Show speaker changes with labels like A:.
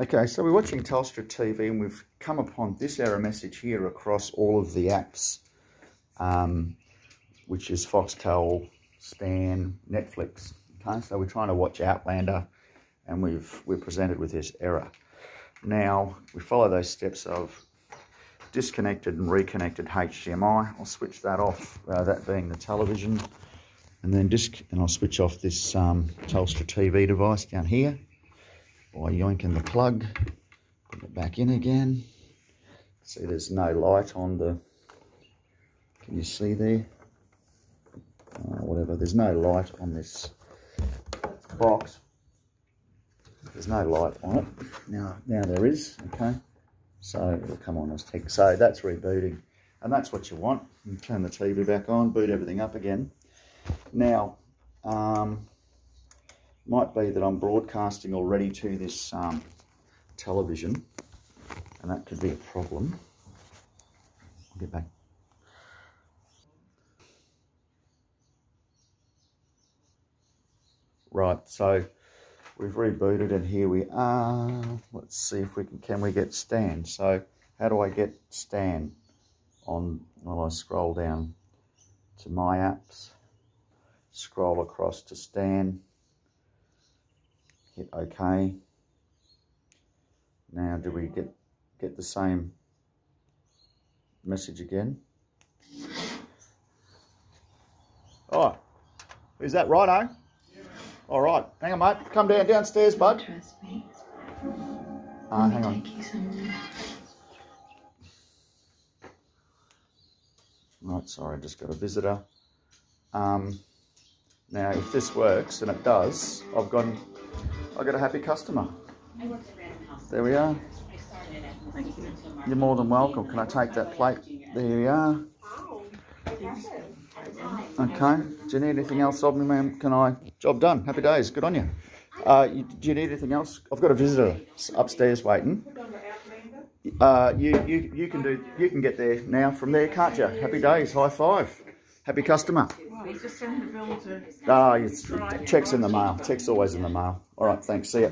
A: Okay, so we're watching Telstra TV and we've come upon this error message here across all of the apps, um, which is Foxtel, Stan, Netflix. Okay, so we're trying to watch Outlander and we've, we're presented with this error. Now, we follow those steps of disconnected and reconnected HDMI. I'll switch that off, uh, that being the television. And then disc, and I'll switch off this um, Telstra TV device down here by yoinking the plug, put it back in again. See there's no light on the, can you see there? Uh, whatever, there's no light on this box. There's no light on it. Now, now there is, okay? So it'll come on as tick. So that's rebooting. And that's what you want. You turn the TV back on, boot everything up again. Now, um, might be that I'm broadcasting already to this um, television and that could be a problem. I'll get back. Right, so we've rebooted and here we are. Let's see if we can, can we get Stan? So how do I get Stan on, well I scroll down to my apps, scroll across to Stan, hit OK. Now, do we get, get the same message again? Oh, is that right, eh? Yeah, All right, hang on, mate. Come down downstairs, bud.
B: Trust me.
A: Uh, hang on. Right, sorry, I just got a visitor. Um, now, if this works, and it does, I've got I got a happy customer. There we are. You're more than welcome. Can I take that plate? There we are. Okay. Do you need anything else of me, ma'am? Can I? Job done. Happy days. Good on you. Uh, you. Do you need anything else? I've got a visitor upstairs waiting. Uh, you, you, you can do. You can get there now from there, can't you? Happy days. High five. Happy customer.
B: Just sent the bill to...
A: Ah, it's, check's in the mail. Check's always in the mail. All right, thanks. See ya.